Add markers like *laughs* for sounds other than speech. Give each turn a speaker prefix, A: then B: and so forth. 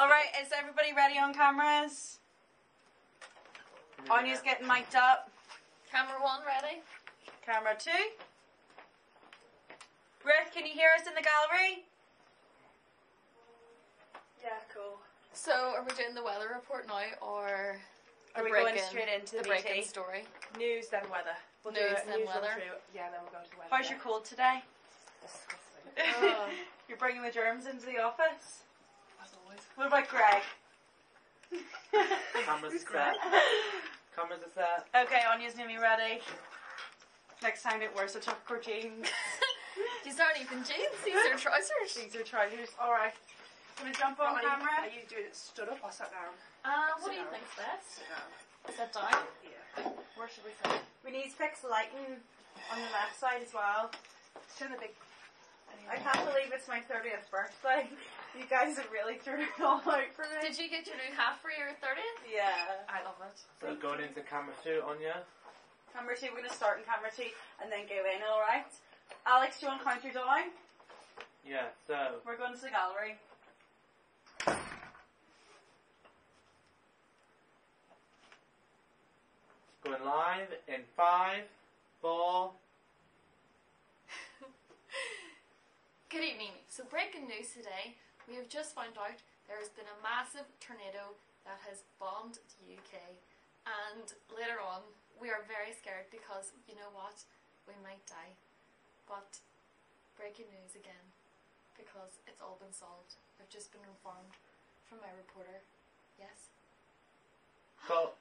A: Alright, is everybody ready on cameras? Anya's getting mic'd up.
B: Camera one ready?
A: Camera two. Rick, can you hear us in the gallery?
C: Yeah, cool.
B: So, are we doing the weather report now, or
A: Are
B: the
A: we going straight into the,
B: the break-in story?
C: News then weather. We'll do
B: News,
C: it.
B: then
C: news
B: weather.
C: through. Yeah, then we'll go to the weather.
A: How's your cold today?
C: Disgusting. *laughs*
B: Oh. *laughs*
A: You're bringing the germs into the office?
C: As always.
A: What about Greg?
D: Cameras
C: Who's *laughs*
D: are set. Cameras are set.
A: Okay, Anya's nearly ready. Next time don't wear such awkward jeans. *laughs*
B: These aren't even jeans, these are trousers.
A: These are trousers. Alright. I'm Gonna jump on
C: Are you-
A: camera?
C: Are you doing it stood up or sat down?
B: Uh, what do you
C: Sit down.
B: think's best?
C: Sit down.
B: Sit down.
C: Yeah.
B: Where should we sit?
A: We need to fix lighting on the left side as well.
C: Turn the big.
A: I can't believe it's my 30th birthday. *laughs* You guys have really threw it all out for me.
B: Did you get your new hat for your 30th?
A: Yeah.
B: I love it.
D: So going into camera two, Anya.
A: Camera two, we're going to start in camera two and then go in, alright? Alex, do you want to count your down?
D: Yeah, so
A: We're going to the gallery.
D: going live in five, four. *laughs*
B: Good evening. So, breaking news today, we have just found out there has been a massive tornado that has bombed the UK. And later on, we are very scared because you know what? We might die. But breaking news again because it's all been solved. I've just been informed from my reporter. Yes?
D: So